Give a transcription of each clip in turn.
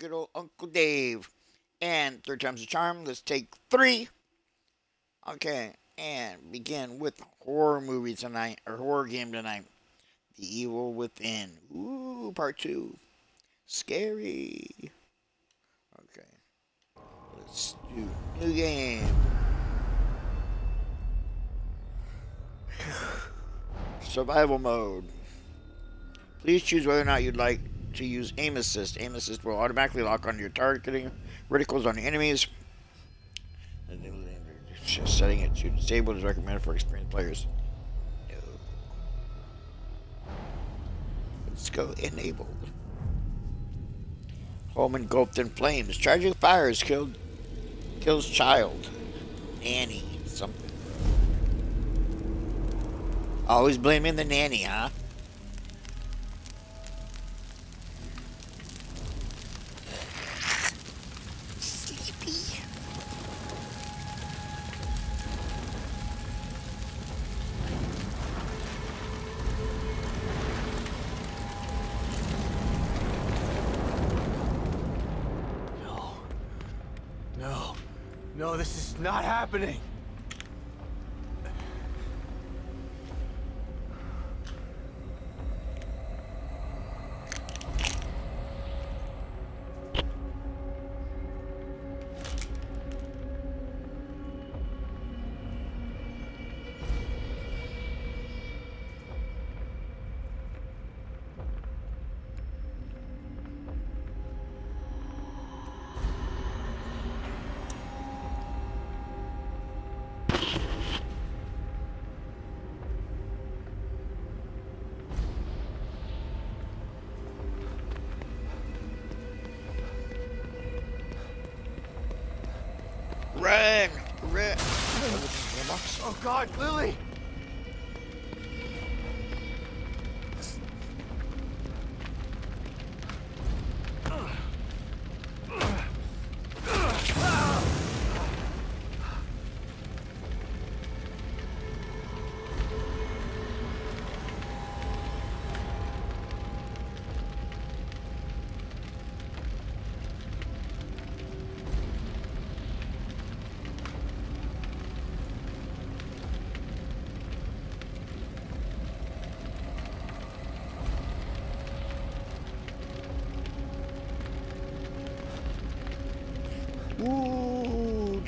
good old Uncle Dave. And third time's a charm. Let's take three. Okay, and begin with horror movie tonight, or horror game tonight. The Evil Within. Ooh, part two. Scary. Okay. Let's do new game. Survival mode. Please choose whether or not you'd like to use aim assist. Aim assist will automatically lock onto your targeting reticles on enemies. Setting it to disabled is recommended for experienced players. No. Let's go enabled. Home engulfed in flames. Charging fires killed kills child. Nanny. Something. Always blaming the nanny, huh? No, this is not happening. Run! Run! Oh God, Lily!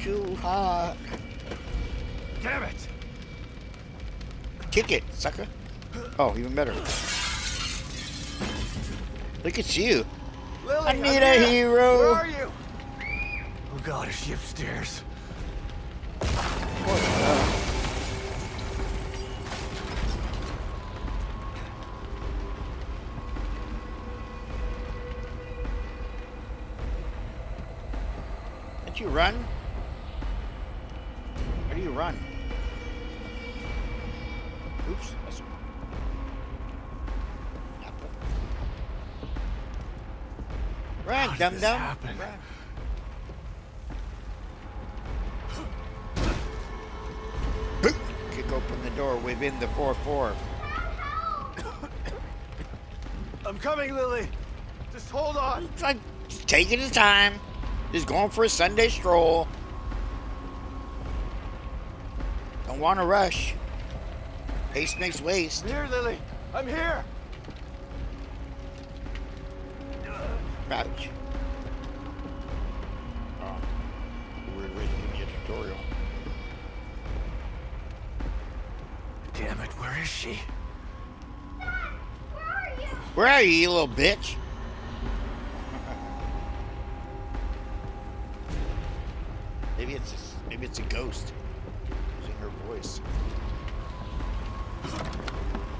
Too hot. Damn it! Kick it, sucker. Oh, even better. Look at you. Lily, I I'm need a here. hero. Where are you? Oh God, is she upstairs? Can't you run? How do you run? Oops. That's... Apple. Run, How did dum dum. happen? Run. Kick open the door within the 4-4. I'm coming, Lily. Just hold on. It's like just taking his time. Just going for a Sunday stroll. Don't want to rush. Haste makes waste. Here, Lily. I'm here. Crouch. Oh, weird way to give me a tutorial. Damn it, where is she? Where are you, you little bitch? maybe it's a, maybe it's a ghost using her.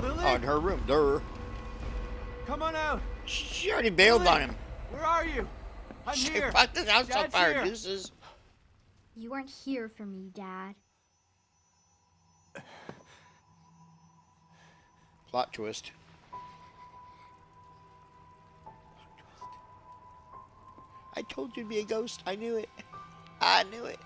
Lily, Oh, in her room. Durr. come on out. She already bailed Lily, on him. Where are you? I'm She here. fucked his house on Dad's fire. here. Deuces. You weren't here for me, Dad. Plot twist. I told you to be a ghost. I knew it. I knew it.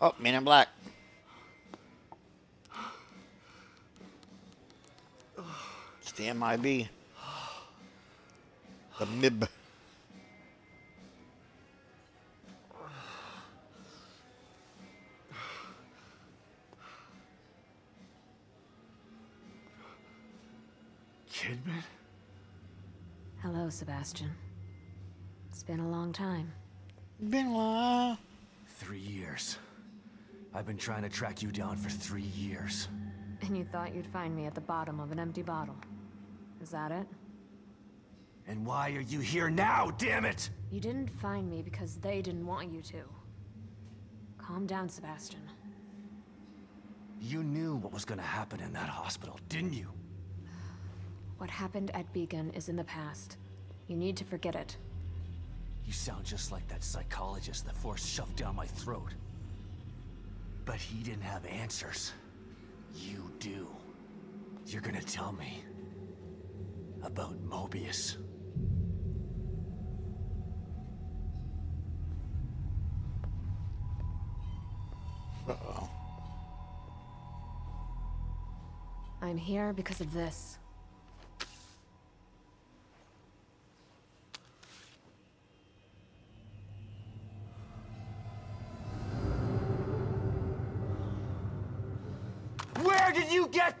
Oh, men in Black. It's the MIB. The MIB. Kidman? Hello, Sebastian. It's been a long time. Been a while. I've been trying to track you down for three years. And you thought you'd find me at the bottom of an empty bottle. Is that it? And why are you here now, damn it? You didn't find me because they didn't want you to. Calm down, Sebastian. You knew what was gonna happen in that hospital, didn't you? What happened at Beacon is in the past. You need to forget it. You sound just like that psychologist the Force shoved down my throat. But he didn't have answers. You do. You're gonna tell me about Mobius. Uh-oh. I'm here because of this. Where did you get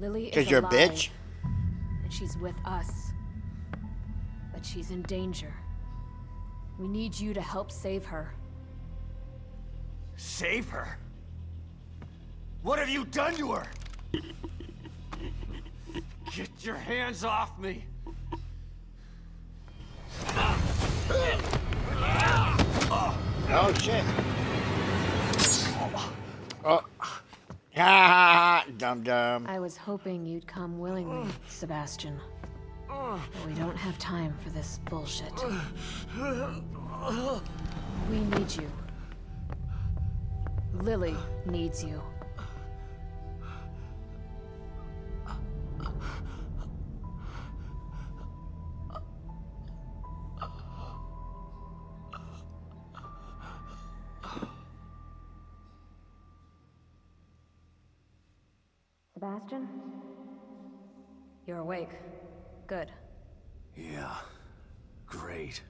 Lily is Because you're a bitch? And she's with us. But she's in danger. We need you to help save her. Save her? What have you done to her? Get your hands off me! Oh, shit. Ha. Dum dum. I was hoping you'd come willingly, Sebastian. But we don't have time for this bullshit. We need you. Lily needs you. Sebastian? You're awake. Good. Yeah. Great.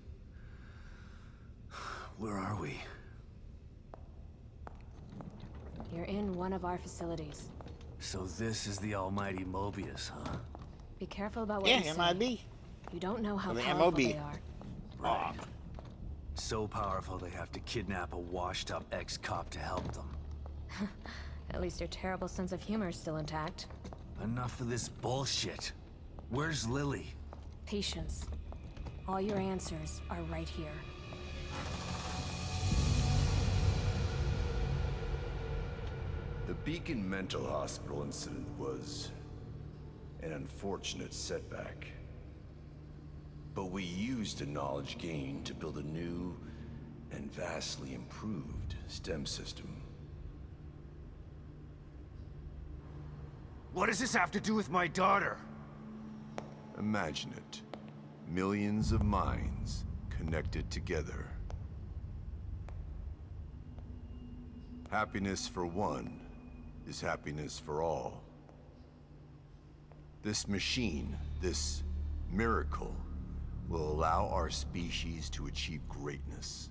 Where are we? You're in one of our facilities. So this is the almighty Mobius, huh? Be careful about what Yeah, you say. MIB. You don't know how Or the powerful MOB. they are. Oh, So powerful they have to kidnap a washed-up ex-cop to help them. At least your terrible sense of humor is still intact. Enough of this bullshit. Where's Lily? Patience. All your answers are right here. The Beacon Mental Hospital incident was an unfortunate setback. But we used the knowledge gained to build a new and vastly improved STEM system. What does this have to do with my daughter? Imagine it. Millions of minds connected together. Happiness for one is happiness for all. This machine, this miracle, will allow our species to achieve greatness.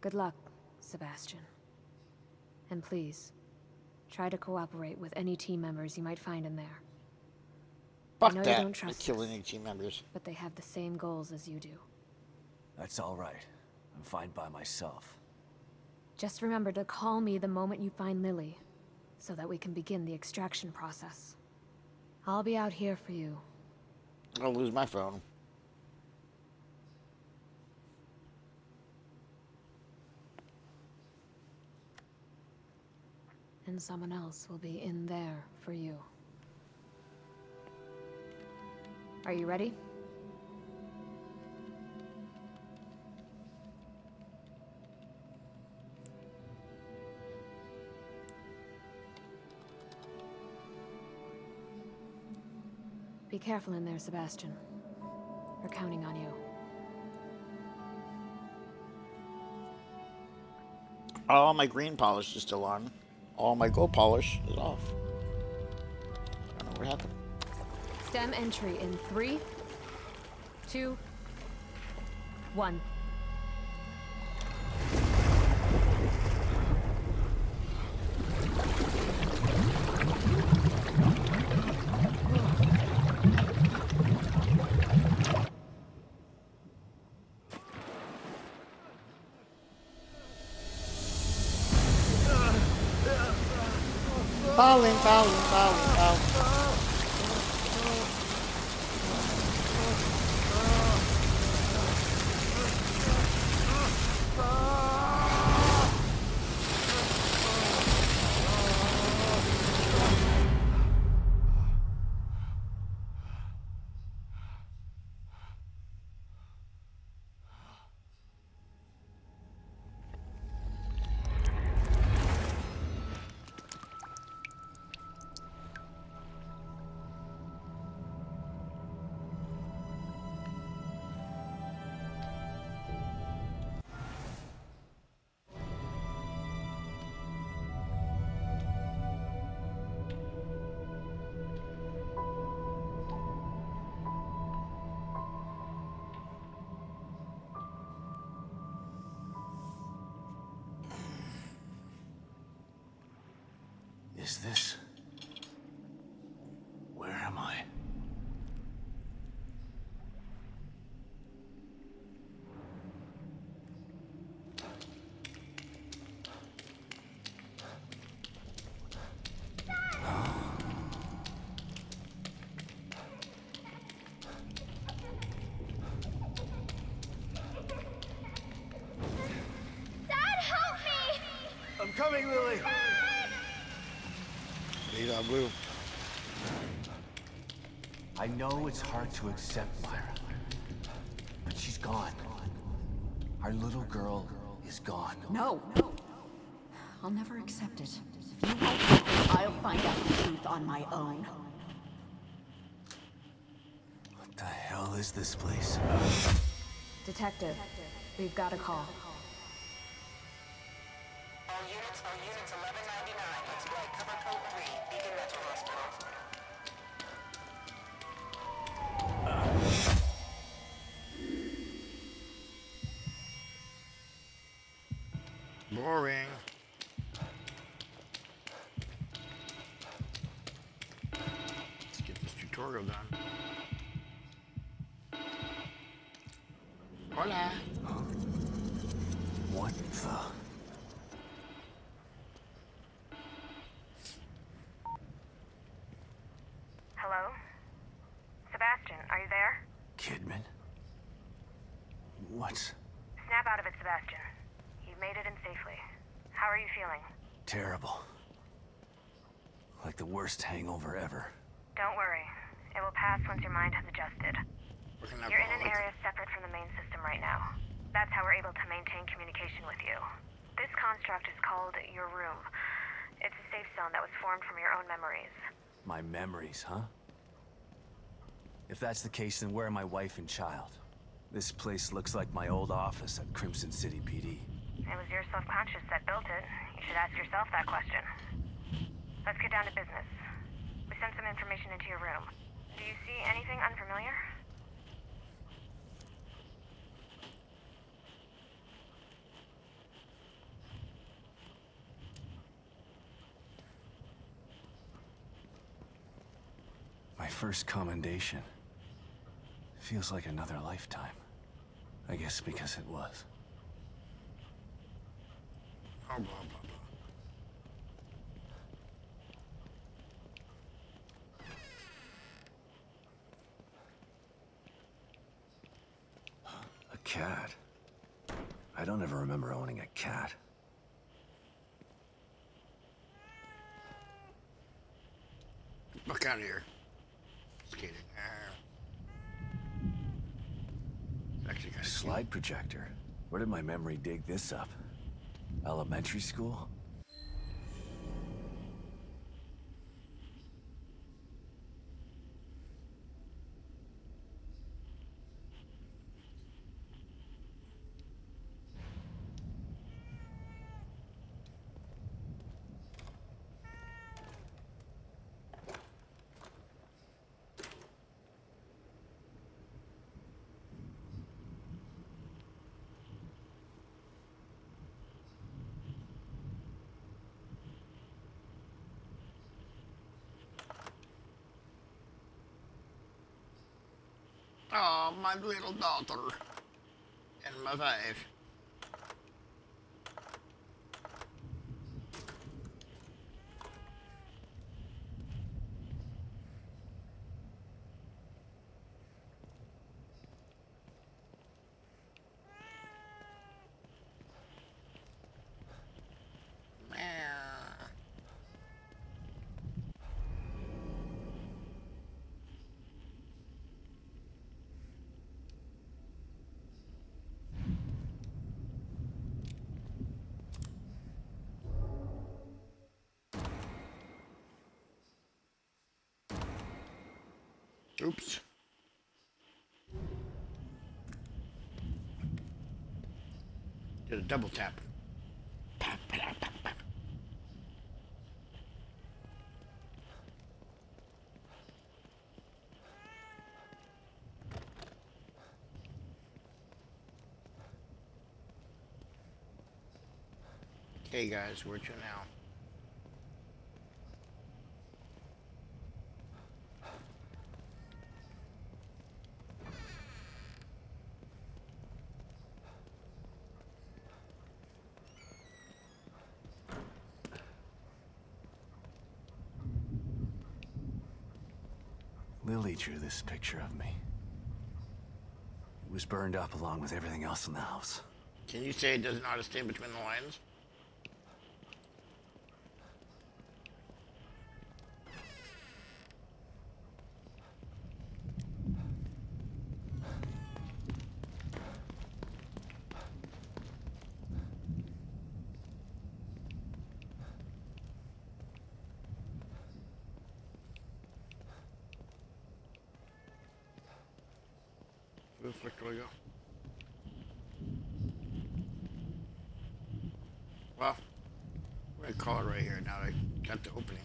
Good luck, Sebastian. And please, try to cooperate with any team members you might find in there. Fuck know you don't I trust kill any team members. But they have the same goals as you do. That's all right. I'm fine by myself. Just remember to call me the moment you find Lily, so that we can begin the extraction process. I'll be out here for you. I'll lose my phone. And someone else will be in there for you. Are you ready? Be careful in there, Sebastian. We're counting on you. Oh, my green polish is still on. All my gold polish is off. I don't know what happened. STEM entry in three, two, one. Falling, falling, falling, this... Where am I? Dad, help me! I'm coming, Lily! These are blue. I know it's hard to accept, Myra. But she's gone. Our little girl is gone. No. No. I'll never accept it. If you won't help me, I'll find out the truth on my own. What the hell is this place? Detective, we've got a call. All units, all units 1199. Mental Hospital. Boring. Let's get this tutorial tutorial done. Hola. What the? Hello? Sebastian, are you there? Kidman? What? Snap out of it, Sebastian. You've made it in safely. How are you feeling? Terrible. Like the worst hangover ever. Don't worry. It will pass once your mind has adjusted. Working You're in an area separate from the main system right now. That's how we're able to maintain communication with you. This construct is called your room. It's a safe zone that was formed from your own memories. My memories, huh? If that's the case, then where are my wife and child? This place looks like my old office at Krimson City PD. It was your subconscious that built it. You should ask yourself that question. Let's get down to business. We sent some information into your room. Do you see anything unfamiliar? My first commendation. Feels like another lifetime. I guess because it was. Oh, blah, blah, blah. A cat? I don't ever remember owning a cat. Look out of here. Skating. Ah. Actually, Slide projector. Where did my memory dig this up? Elementary school? Oh, my little daughter. And my wife. Oops. Did a double tap. Okay, guys, where to now? Lily drew this picture of me. It was burned up along with everything else in the house. Can you say it doesn't understand between the lines? I go? Well, we're gonna call it right here now I got the opening.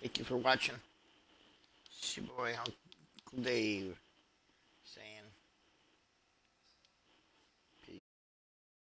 Thank you for watching. It's your boy, Uncle Dave.